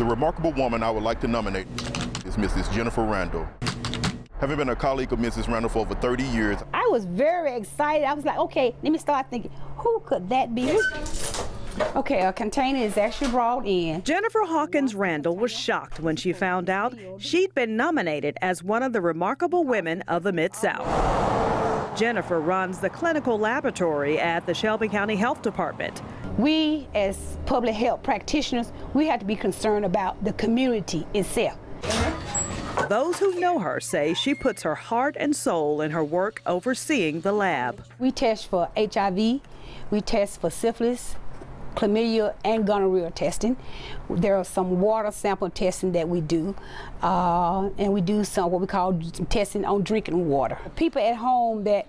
The remarkable woman I would like to nominate is Mrs. Jennifer Randle. Having been a colleague of Mrs. Randle for over 30 years, I was very excited. I was like, okay, let me start thinking, who could that be? Okay, a container is actually brought in. Jennifer Hawkins Randle was shocked when she found out she'd been nominated as one of the remarkable women of the Mid South. Jennifer runs the clinical laboratory at the Shelby County Health Department. We, as public health practitioners, we have to be concerned about the community itself. Those who know her say she puts her heart and soul in her work overseeing the lab. We test for HIV, we test for syphilis, chlamydia, and gonorrhea testing. There are some water sample testing that we do, uh, and we do some what we call testing on drinking water. People at home that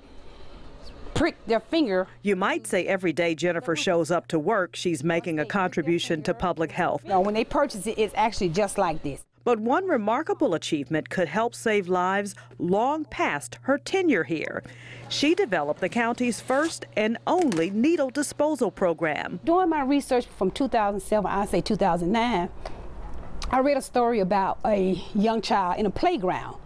prick their finger. You might say every day Jennifer shows up to work, she's making a contribution to public health. No, when they purchase it, it's actually just like this. But one remarkable achievement could help save lives long past her tenure here. She developed the county's first and only needle disposal program. During my research from 2007, I say 2009, I read a story about a young child in a playground,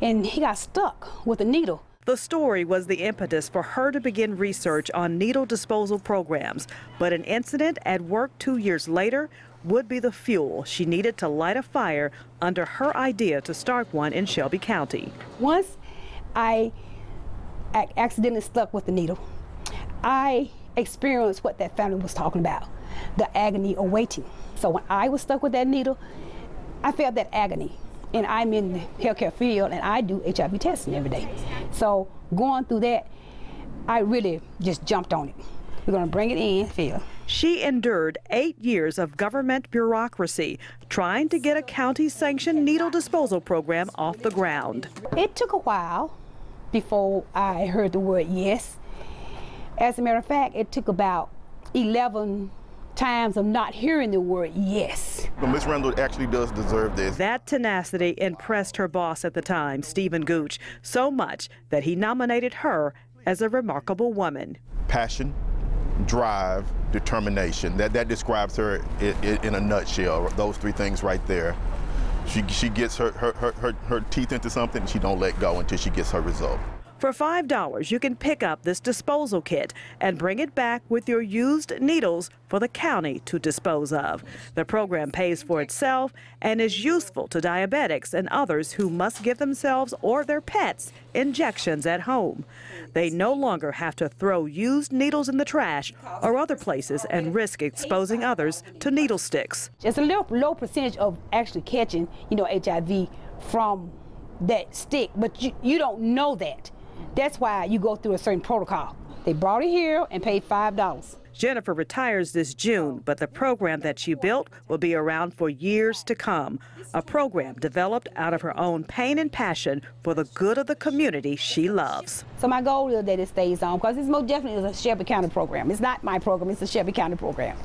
and he got stuck with a needle. The story was the impetus for her to begin research on needle disposal programs, but an incident at work two years later would be the fuel she needed to light a fire under her idea to start one in Shelby County. Once I accidentally stuck with the needle, I experienced what that family was talking about, the agony of waiting. So when I was stuck with that needle, I felt that agony. And I'm in the healthcare field and I do HIV testing every day. So going through that, I really just jumped on it. We're gonna bring it in, Phil. She endured eight years of government bureaucracy trying to get a county sanctioned needle disposal program off the ground. It took a while before I heard the word yes. As a matter of fact, it took about 11 times of not hearing the word yes. But Miss Randle actually does deserve this. That tenacity impressed her boss at the time, Stephen Gooch, so much that he nominated her as a remarkable woman. Passion, drive, determination. That, that describes her in, in, a nutshell, those three things right there. She, she gets her, her, her, her teeth into something and she don't let go until she gets her result. For $5, you can pick up this disposal kit and bring it back with your used needles for the county to dispose of. The program pays for itself and is useful to diabetics and others who must give themselves or their pets injections at home. They no longer have to throw used needles in the trash or other places and risk exposing others to needle sticks. It's a low, low percentage of actually catching, you know, HIV from that stick, but you, you don't know that. That's why you go through a certain protocol. They brought it here and paid $5. Jennifer retires this June, but the program that she built will be around for years to come. A program developed out of her own pain and passion for the good of the community she loves. So my goal is that it stays on because it's most definitely a Shelby County program. It's not my program, it's a Shelby County program.